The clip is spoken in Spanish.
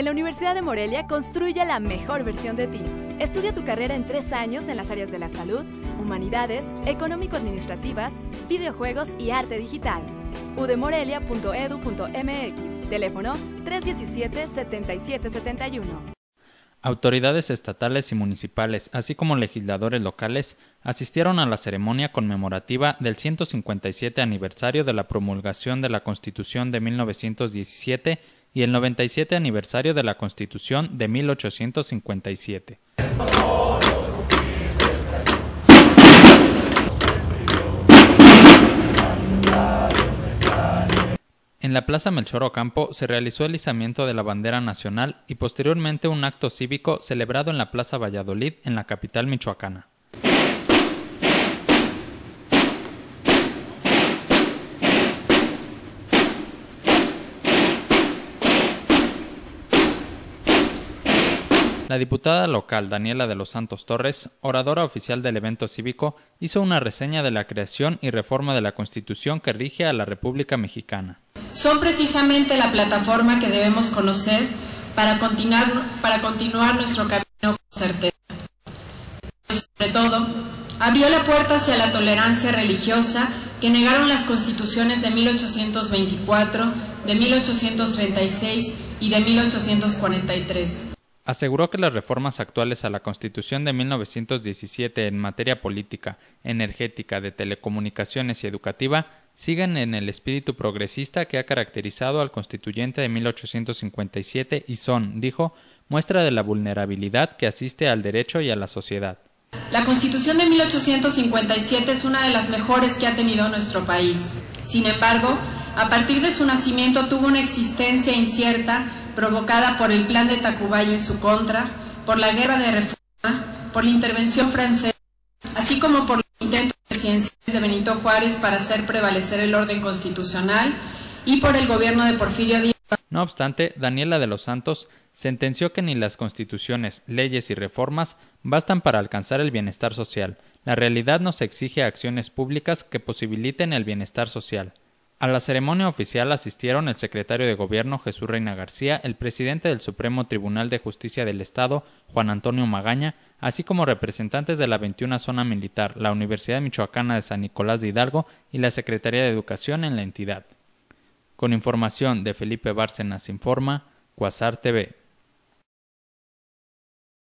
En la Universidad de Morelia construye la mejor versión de ti. Estudia tu carrera en tres años en las áreas de la salud, humanidades, económico-administrativas, videojuegos y arte digital. udemorelia.edu.mx, teléfono 317-7771. Autoridades estatales y municipales, así como legisladores locales, asistieron a la ceremonia conmemorativa del 157 aniversario de la promulgación de la Constitución de 1917 y el 97 aniversario de la Constitución de 1857. En la Plaza Melchor Ocampo se realizó el izamiento de la bandera nacional y posteriormente un acto cívico celebrado en la Plaza Valladolid en la capital michoacana. La diputada local Daniela de los Santos Torres, oradora oficial del evento cívico, hizo una reseña de la creación y reforma de la Constitución que rige a la República Mexicana. Son precisamente la plataforma que debemos conocer para continuar, nuestro camino con certeza. sobre todo, abrió la puerta hacia la tolerancia religiosa que negaron las constituciones de 1824, de 1836 y de 1843 aseguró que las reformas actuales a la Constitución de 1917 en materia política, energética, de telecomunicaciones y educativa siguen en el espíritu progresista que ha caracterizado al constituyente de 1857 y son, dijo, muestra de la vulnerabilidad que asiste al derecho y a la sociedad. La Constitución de 1857 es una de las mejores que ha tenido nuestro país. Sin embargo, a partir de su nacimiento tuvo una existencia incierta provocada por el plan de Tacubaya en su contra, por la guerra de reforma, por la intervención francesa, así como por los intentos presidenciales de Benito Juárez para hacer prevalecer el orden constitucional y por el gobierno de Porfirio Díaz. No obstante, Daniela de los Santos sentenció que ni las constituciones, leyes y reformas bastan para alcanzar el bienestar social. La realidad nos exige acciones públicas que posibiliten el bienestar social. A la ceremonia oficial asistieron el secretario de Gobierno Jesús Reina García, el presidente del Supremo Tribunal de Justicia del Estado, Juan Antonio Magaña, así como representantes de la 21 Zona Militar, la Universidad Michoacana de San Nicolás de Hidalgo y la Secretaría de Educación en la entidad. Con información de Felipe Bárcenas Informa, Cuasar TV.